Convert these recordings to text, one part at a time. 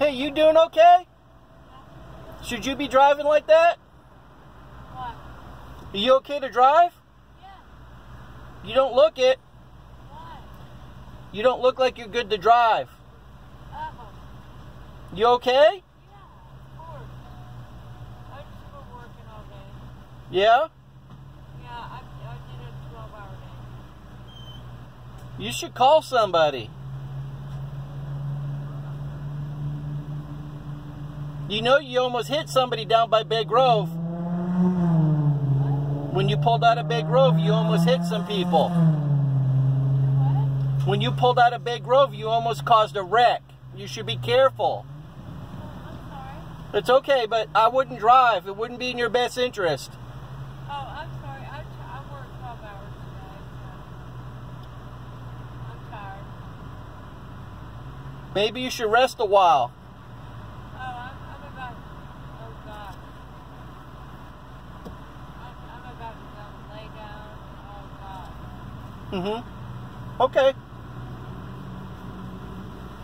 Hey, you doing okay? Should you be driving like that? What? Are you okay to drive? Yeah. You don't look it. Why? You don't look like you're good to drive. Oh. You okay? Yeah, of course. I just been working all day. Yeah? Yeah, I, I did a 12 hour day. You should call somebody. You know you almost hit somebody down by Bay Grove. When you pulled out of Bay Grove, you almost hit some people. What? When you pulled out of Bay Grove, you almost caused a wreck. You should be careful. I'm sorry. It's okay, but I wouldn't drive. It wouldn't be in your best interest. Oh, I'm sorry. I, I worked 12 hours today. So I'm tired. Maybe you should rest a while. Oh, I'm, I'm about. Oh, God. I'm, I'm about to go lay down. Oh, God. Mm-hmm. Okay.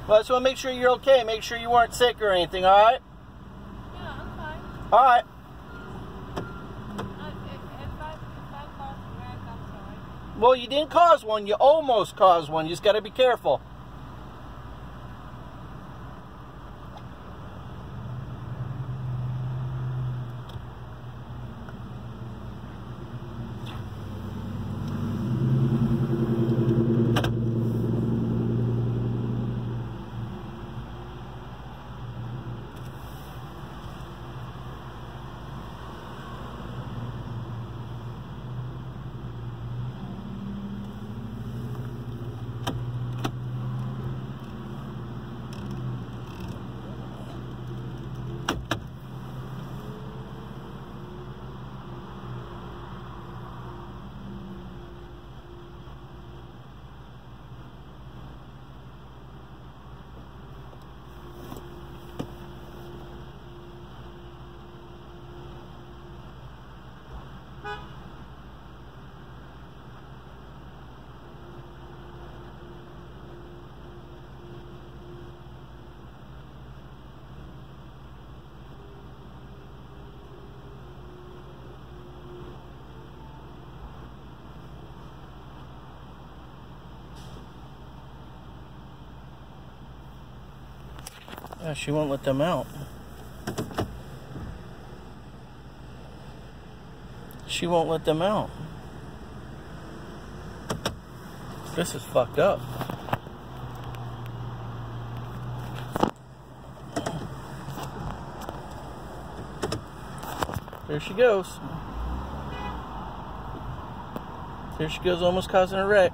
Well, I just want to make sure you're okay. Make sure you weren't sick or anything, all right? Yeah, I'm fine. All right. Uh, if, if, I, if I caused a wreck, I'm sorry. Well, you didn't cause one. You almost caused one. You just got to be careful. She won't let them out. She won't let them out. This is fucked up. There she goes. There she goes, almost causing a wreck.